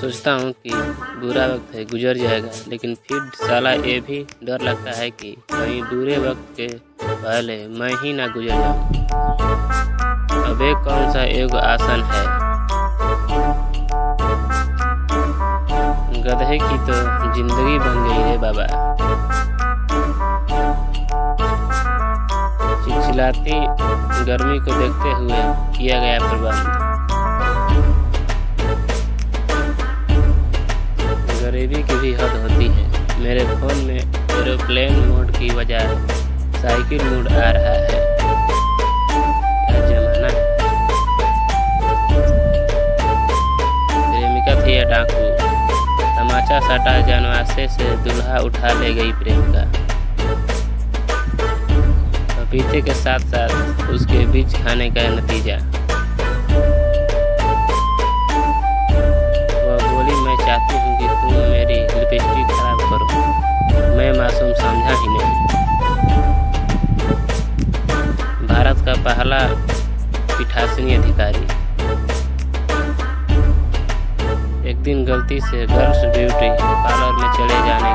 सोचता हूँ कि बुरा वक्त है, गुजर जाएगा, लेकिन फिर साला ये भी डर लगता है कि कहीं बुरे वक्त के पहले मैं ही ना गुजर जाऊँ। अब कौन सा योग आसन है? गधे की तो ज़िंदगी बन गई है बाबा। चिलचिलाती गर्मी को देखते हुए किया गया प्रबंध। गरीबी की भी हद होती है। मेरे फ़ोन में एरोप्लेन मोड की बजाय साइकिल मोड आ रहा है। जमाना। प्रेमिका थी या डाकू। तमाचा सटा जनवासे से दूल्हा उठा ले गई प्रेमिका। पपीते के साथ साथ उसके बीच खाने का नतीजा। मैं मासूम समझा ही नहीं। भारत का पहला पीठासीनी अधिकारी। एक दिन गलती से गर्ल्स ब्यूटी पार्लर में चले जाने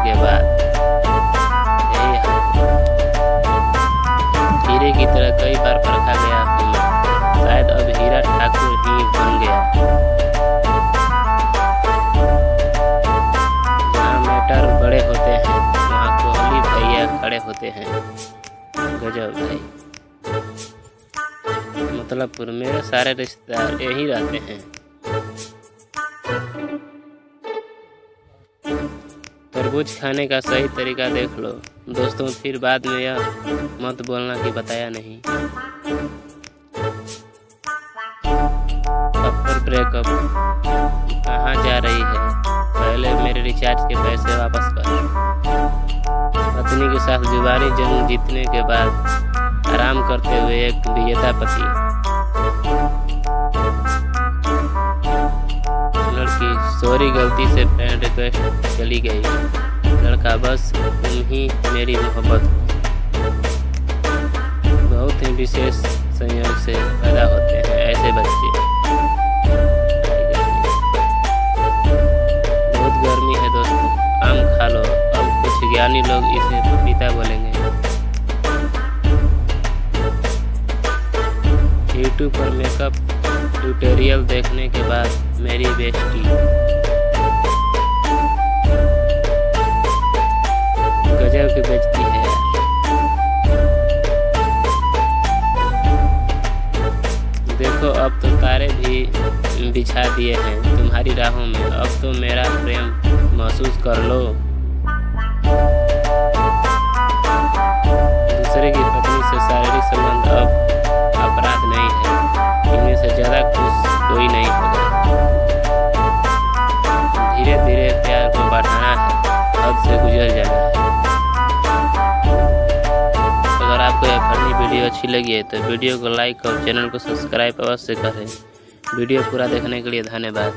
खड़े होते हैं। गजब भाई। मतलबपुर मेरे सारे रिश्तेदार यही रहते हैं। तरबूज खाने का सही तरीका देख लो। दोस्तों, फिर बाद में यह मत बोलना कि बताया नहीं। ब्रेकअप कहाँ जा रही है? पहले मेरे रिचार्ज के पैसे वापस कर। पत्नी के साथ जुबानी जंग जीतने के बाद आराम करते हुए एक विजेता पति। लड़की सॉरी गलती से फ्रेंड रिक्वेस्ट चली गई। लड़का, बस, तुम ही मेरी मोहब्बत बहुत ही विशेष संयोग से पैदा होते हैं ऐसे बच्चे। बहुत गर्मी है दोस्तों, आम खा लो। ज्ञानी लोग इसे पपीता बोलेंगे। यूट्यूब पर मेकअप ट्यूटोरियल देखने के बाद मेरी बेस्टी। गजब की बेचती है देखो, अब तो तारे भी बिछा दिए हैं तुम्हारी राहों में। अब तो मेरा प्रेम महसूस कर लो। अच्छी लगी है तो वीडियो को लाइक और चैनल को सब्सक्राइब अवश्य करें। वीडियो पूरा देखने के लिए धन्यवाद।